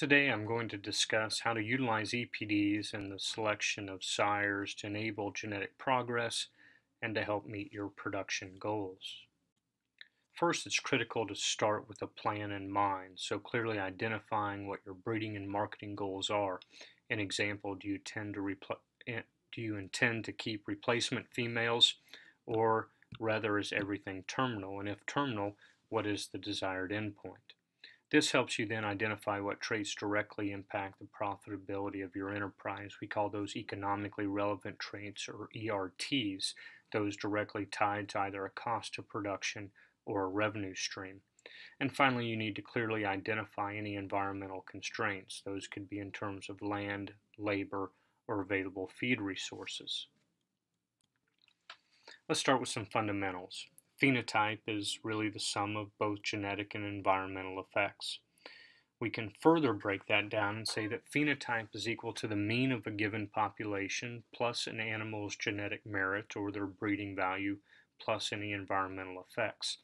Today I'm going to discuss how to utilize EPDs in the selection of sires to enable genetic progress and to help meet your production goals. First, it's critical to start with a plan in mind, so clearly identifying what your breeding and marketing goals are. An example, do you, tend to eh, do you intend to keep replacement females or rather is everything terminal? And if terminal, what is the desired endpoint? This helps you then identify what traits directly impact the profitability of your enterprise. We call those economically relevant traits or ERTs, those directly tied to either a cost of production or a revenue stream. And finally, you need to clearly identify any environmental constraints. Those could be in terms of land, labor, or available feed resources. Let's start with some fundamentals. Phenotype is really the sum of both genetic and environmental effects. We can further break that down and say that phenotype is equal to the mean of a given population plus an animal's genetic merit or their breeding value plus any environmental effects.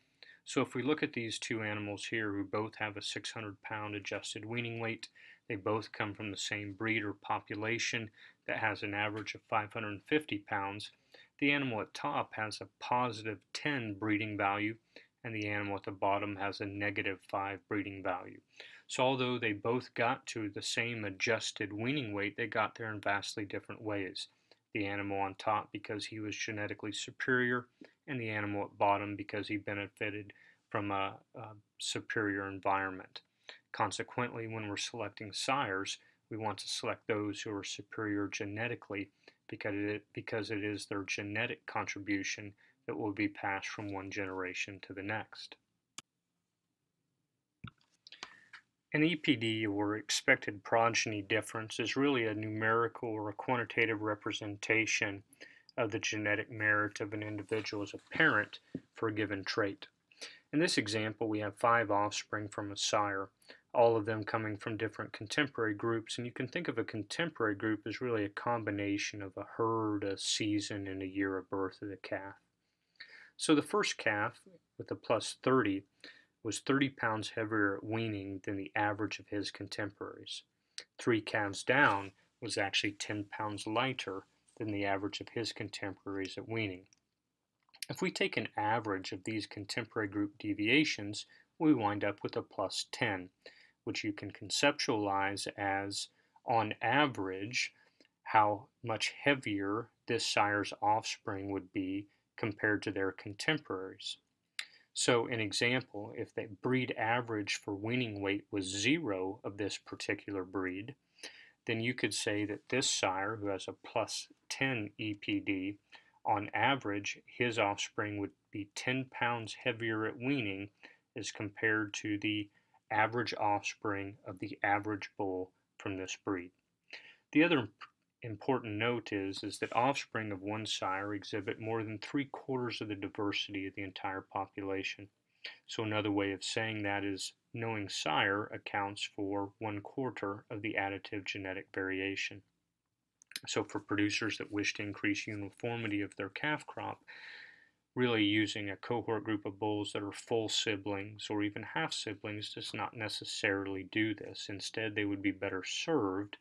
So if we look at these two animals here who both have a 600 pound adjusted weaning weight, they both come from the same breed or population that has an average of 550 pounds, the animal at top has a positive 10 breeding value and the animal at the bottom has a negative 5 breeding value. So although they both got to the same adjusted weaning weight, they got there in vastly different ways. The animal on top because he was genetically superior, and the animal at bottom because he benefited from a, a superior environment. Consequently, when we're selecting sires, we want to select those who are superior genetically because it, because it is their genetic contribution that will be passed from one generation to the next. An EPD, or expected progeny difference, is really a numerical or a quantitative representation of the genetic merit of an individual as a parent for a given trait. In this example, we have five offspring from a sire all of them coming from different contemporary groups. And you can think of a contemporary group as really a combination of a herd, a season, and a year of birth of the calf. So the first calf, with a plus 30, was 30 pounds heavier at weaning than the average of his contemporaries. Three calves down was actually 10 pounds lighter than the average of his contemporaries at weaning. If we take an average of these contemporary group deviations, we wind up with a plus 10, which you can conceptualize as, on average, how much heavier this sire's offspring would be compared to their contemporaries. So, an example, if the breed average for weaning weight was zero of this particular breed, then you could say that this sire, who has a plus 10 EPD, on average, his offspring would be 10 pounds heavier at weaning as compared to the average offspring of the average bull from this breed. The other important note is, is that offspring of one sire exhibit more than three quarters of the diversity of the entire population. So another way of saying that is knowing sire accounts for one quarter of the additive genetic variation. So for producers that wish to increase uniformity of their calf crop, really using a cohort group of bulls that are full siblings or even half siblings does not necessarily do this. Instead, they would be better served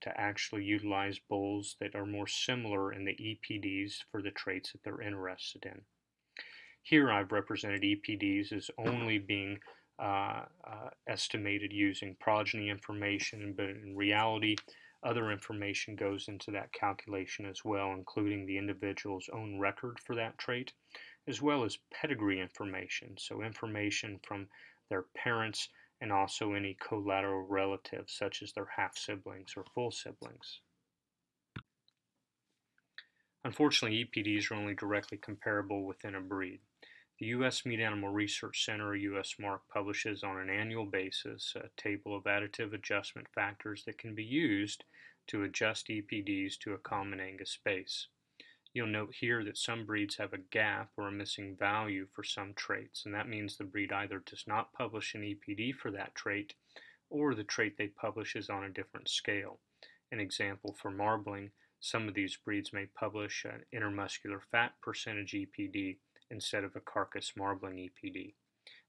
to actually utilize bulls that are more similar in the EPDs for the traits that they're interested in. Here I've represented EPDs as only being uh, uh, estimated using progeny information, but in reality, other information goes into that calculation as well, including the individual's own record for that trait, as well as pedigree information, so information from their parents and also any collateral relatives, such as their half-siblings or full siblings. Unfortunately, EPDs are only directly comparable within a breed. The U.S. Meat Animal Research Center, or USMARC, publishes on an annual basis a table of additive adjustment factors that can be used to adjust EPDs to a common Angus space. You'll note here that some breeds have a gap or a missing value for some traits, and that means the breed either does not publish an EPD for that trait, or the trait they publish is on a different scale. An example for marbling, some of these breeds may publish an intramuscular fat percentage EPD instead of a carcass marbling EPD.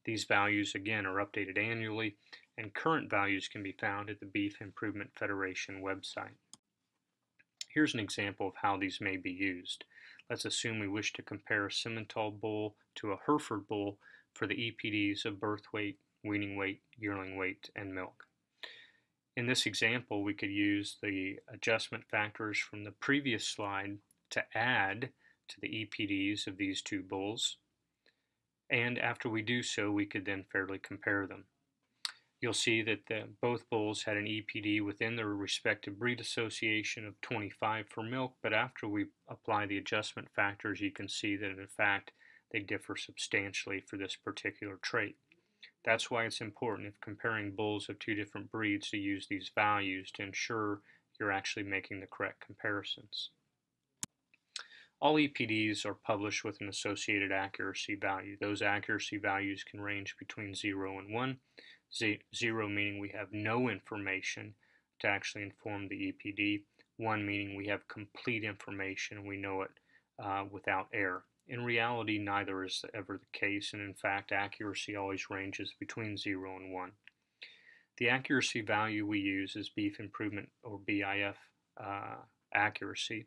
These values, again, are updated annually, and current values can be found at the Beef Improvement Federation website. Here's an example of how these may be used. Let's assume we wish to compare a Simmental bull to a Hereford bull for the EPDs of birth weight, weaning weight, yearling weight, and milk. In this example, we could use the adjustment factors from the previous slide to add to the EPDs of these two bulls. And after we do so, we could then fairly compare them. You'll see that the, both bulls had an EPD within their respective breed association of 25 for milk, but after we apply the adjustment factors, you can see that in fact they differ substantially for this particular trait. That's why it's important if comparing bulls of two different breeds to use these values to ensure you're actually making the correct comparisons. All EPDs are published with an associated accuracy value. Those accuracy values can range between 0 and 1, zero meaning we have no information to actually inform the EPD, one meaning we have complete information we know it uh, without error. In reality, neither is ever the case, and in fact, accuracy always ranges between 0 and 1. The accuracy value we use is beef improvement or BIF uh, accuracy.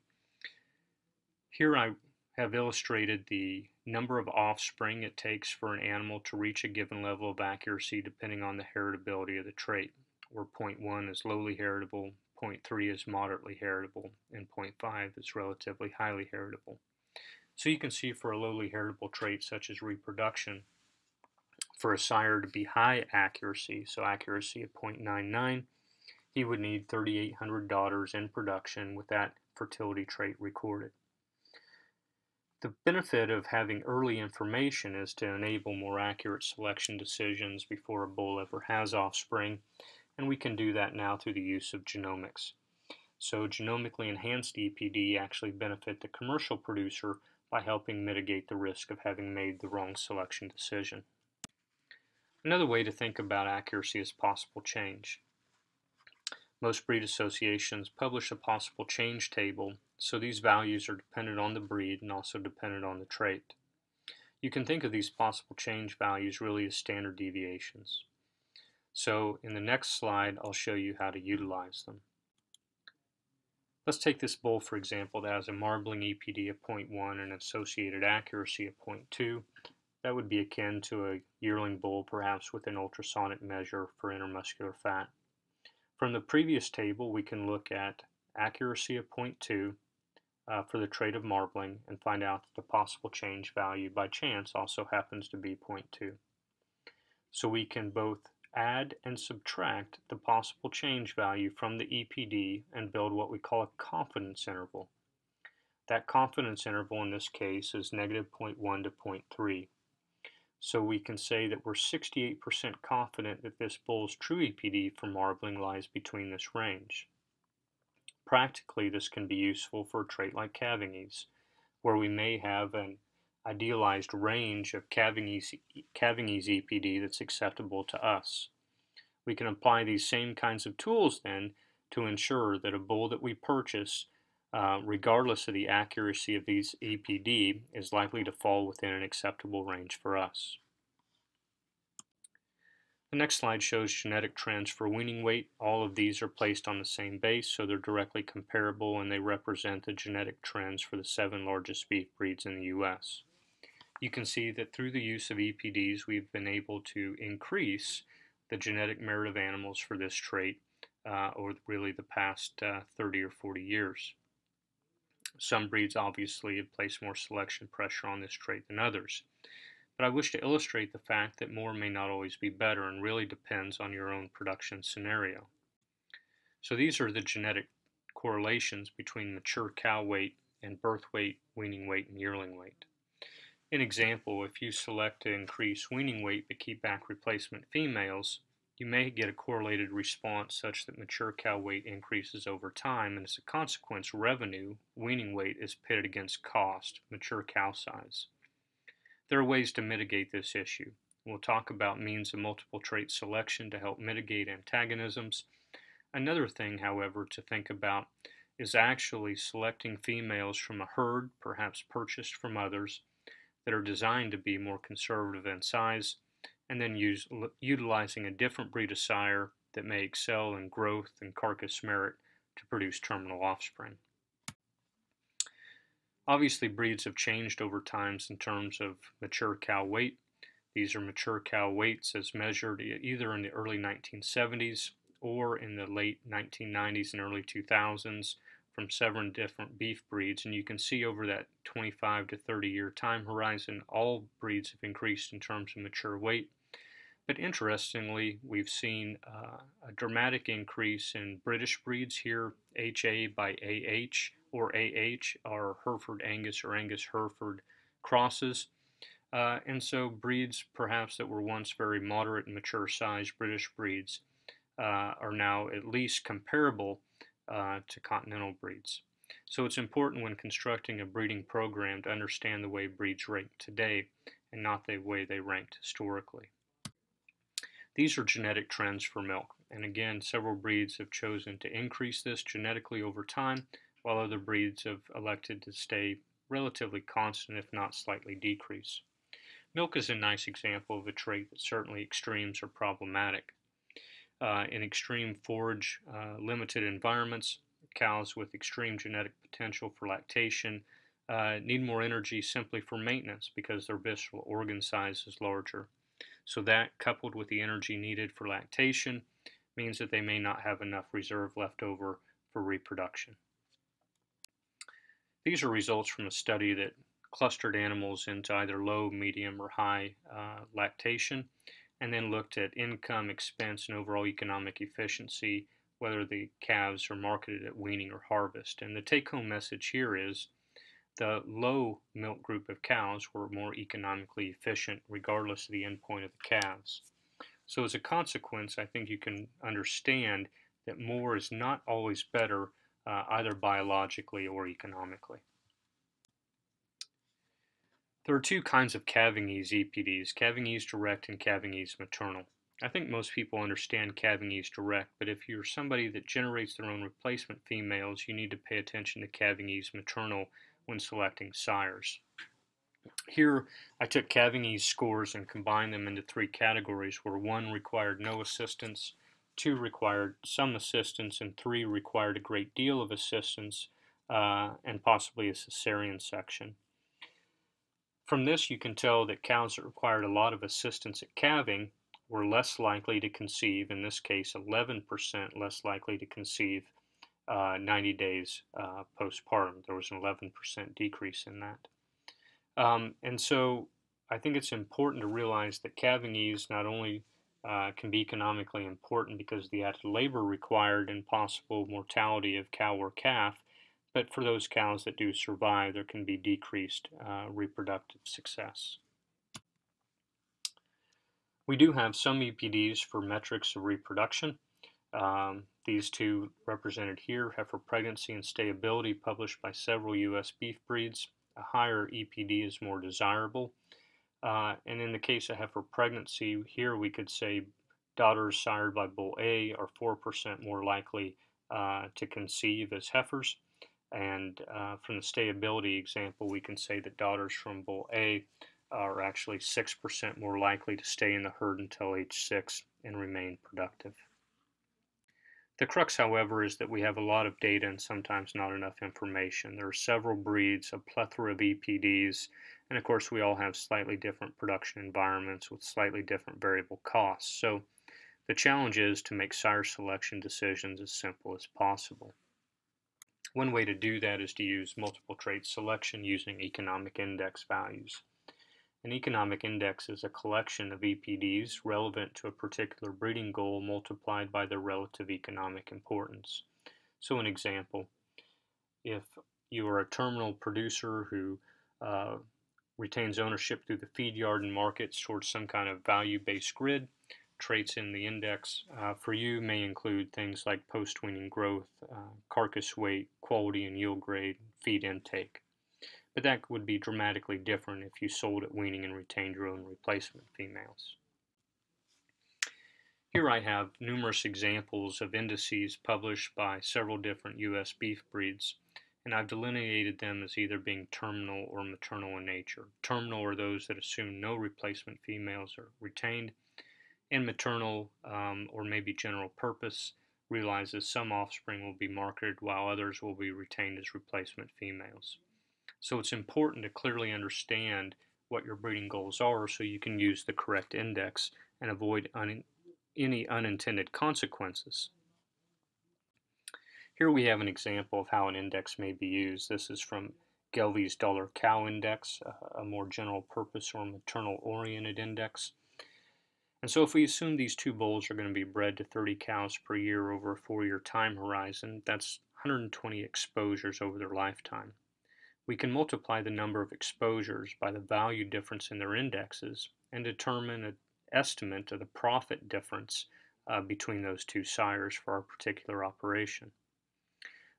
Here I have illustrated the number of offspring it takes for an animal to reach a given level of accuracy depending on the heritability of the trait, where 0.1 is lowly heritable, 0.3 is moderately heritable, and 0.5 is relatively highly heritable. So you can see for a lowly heritable trait such as reproduction, for a sire to be high accuracy, so accuracy of 0.99, he would need 3,800 daughters in production with that fertility trait recorded. The benefit of having early information is to enable more accurate selection decisions before a bull ever has offspring, and we can do that now through the use of genomics. So genomically enhanced EPD actually benefit the commercial producer by helping mitigate the risk of having made the wrong selection decision. Another way to think about accuracy is possible change. Most breed associations publish a possible change table so these values are dependent on the breed and also dependent on the trait. You can think of these possible change values really as standard deviations. So in the next slide, I'll show you how to utilize them. Let's take this bull, for example, that has a marbling EPD of 0.1 and associated accuracy of 0.2. That would be akin to a yearling bull, perhaps with an ultrasonic measure for intramuscular fat. From the previous table, we can look at accuracy of 0.2 uh, for the trade of marbling and find out that the possible change value by chance also happens to be 0.2. So we can both add and subtract the possible change value from the EPD and build what we call a confidence interval. That confidence interval in this case is negative 0.1 to 0.3. So we can say that we're 68% confident that this bull's true EPD for marbling lies between this range. Practically, this can be useful for a trait like calving ease, where we may have an idealized range of calving ease EPD that's acceptable to us. We can apply these same kinds of tools then to ensure that a bull that we purchase, uh, regardless of the accuracy of these EPD, is likely to fall within an acceptable range for us. The next slide shows genetic trends for weaning weight. All of these are placed on the same base, so they're directly comparable and they represent the genetic trends for the seven largest beef breeds in the U.S. You can see that through the use of EPDs, we've been able to increase the genetic merit of animals for this trait uh, over really the past uh, 30 or 40 years. Some breeds obviously have placed more selection pressure on this trait than others. But I wish to illustrate the fact that more may not always be better and really depends on your own production scenario. So these are the genetic correlations between mature cow weight and birth weight, weaning weight, and yearling weight. In example, if you select to increase weaning weight but keep back replacement females, you may get a correlated response such that mature cow weight increases over time, and as a consequence, revenue, weaning weight, is pitted against cost, mature cow size. There are ways to mitigate this issue. We'll talk about means of multiple trait selection to help mitigate antagonisms. Another thing, however, to think about is actually selecting females from a herd, perhaps purchased from others, that are designed to be more conservative in size and then use, utilizing a different breed of sire that may excel in growth and carcass merit to produce terminal offspring. Obviously, breeds have changed over times in terms of mature cow weight. These are mature cow weights as measured either in the early 1970s or in the late 1990s and early 2000s from seven different beef breeds. And you can see over that 25 to 30 year time horizon, all breeds have increased in terms of mature weight. But interestingly, we've seen uh, a dramatic increase in British breeds here, HA by AH or AH are Hereford Angus or Angus Hereford crosses. Uh, and so breeds perhaps that were once very moderate and mature sized British breeds uh, are now at least comparable uh, to continental breeds. So it's important when constructing a breeding program to understand the way breeds rank today and not the way they ranked historically. These are genetic trends for milk, and again, several breeds have chosen to increase this genetically over time, while other breeds have elected to stay relatively constant, if not slightly decrease. Milk is a nice example of a trait that certainly extremes are problematic. Uh, in extreme forage uh, limited environments, cows with extreme genetic potential for lactation uh, need more energy simply for maintenance because their visceral organ size is larger. So that, coupled with the energy needed for lactation, means that they may not have enough reserve left over for reproduction. These are results from a study that clustered animals into either low, medium, or high uh, lactation, and then looked at income, expense, and overall economic efficiency, whether the calves are marketed at weaning or harvest. And the take home message here is the low milk group of cows were more economically efficient regardless of the endpoint of the calves. So as a consequence, I think you can understand that more is not always better uh, either biologically or economically. There are two kinds of calving ease EPDs, calving ease direct and calving ease maternal. I think most people understand calving ease direct, but if you're somebody that generates their own replacement females, you need to pay attention to calving ease maternal when selecting sires. Here, I took calving ease scores and combined them into three categories where one required no assistance, two required some assistance, and three required a great deal of assistance uh, and possibly a cesarean section. From this, you can tell that cows that required a lot of assistance at calving were less likely to conceive, in this case, 11% less likely to conceive uh, 90 days uh, postpartum. There was an 11% decrease in that. Um, and so I think it's important to realize that calving ease not only uh, can be economically important because of the added labor required and possible mortality of cow or calf, but for those cows that do survive, there can be decreased uh, reproductive success. We do have some EPDs for metrics of reproduction. Um, these two represented here heifer pregnancy and stayability published by several U.S. beef breeds. A higher EPD is more desirable. Uh, and in the case of heifer pregnancy, here we could say daughters sired by bull A are 4% more likely uh, to conceive as heifers. And uh, from the stayability example, we can say that daughters from bull A are actually 6% more likely to stay in the herd until age 6 and remain productive. The crux, however, is that we have a lot of data and sometimes not enough information. There are several breeds, a plethora of EPDs, and of course we all have slightly different production environments with slightly different variable costs. So the challenge is to make sire selection decisions as simple as possible. One way to do that is to use multiple trait selection using economic index values. An economic index is a collection of EPDs relevant to a particular breeding goal multiplied by their relative economic importance. So an example, if you are a terminal producer who uh, retains ownership through the feed yard and markets towards some kind of value-based grid, traits in the index uh, for you may include things like post-weaning growth, uh, carcass weight, quality and yield grade, feed intake. But that would be dramatically different if you sold at weaning and retained your own replacement females. Here I have numerous examples of indices published by several different U.S. beef breeds, and I've delineated them as either being terminal or maternal in nature. Terminal are those that assume no replacement females are retained, and maternal um, or maybe general purpose realizes some offspring will be marketed while others will be retained as replacement females. So it's important to clearly understand what your breeding goals are so you can use the correct index and avoid un any unintended consequences. Here we have an example of how an index may be used. This is from Gelbvieh's Dollar Cow Index, a more general purpose or maternal oriented index. And so if we assume these two bulls are going to be bred to 30 cows per year over a four-year time horizon, that's 120 exposures over their lifetime. We can multiply the number of exposures by the value difference in their indexes and determine an estimate of the profit difference uh, between those two sires for our particular operation.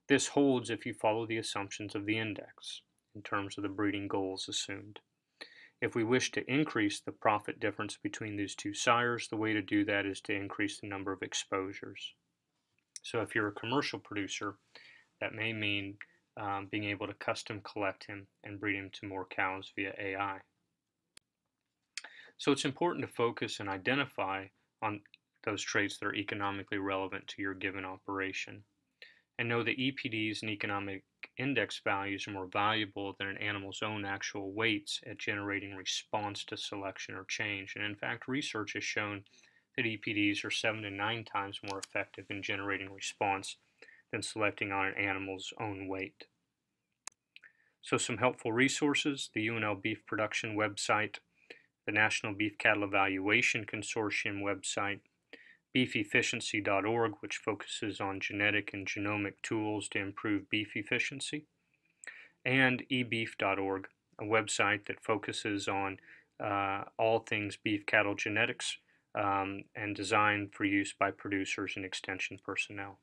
This holds if you follow the assumptions of the index in terms of the breeding goals assumed. If we wish to increase the profit difference between these two sires, the way to do that is to increase the number of exposures. So if you're a commercial producer, that may mean um, being able to custom collect him and breed him to more cows via AI. So it's important to focus and identify on those traits that are economically relevant to your given operation. And know that EPDs and economic index values are more valuable than an animal's own actual weights at generating response to selection or change. And in fact, research has shown that EPDs are seven to nine times more effective in generating response than selecting on an animal's own weight. So some helpful resources, the UNL Beef Production website, the National Beef Cattle Evaluation Consortium website, beefefficiency.org, which focuses on genetic and genomic tools to improve beef efficiency, and ebeef.org, a website that focuses on uh, all things beef cattle genetics um, and designed for use by producers and extension personnel.